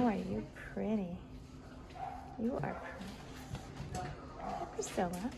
Oh, are you pretty? You are pretty. Priscilla.